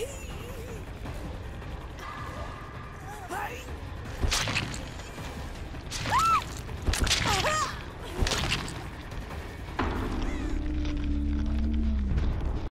Hey!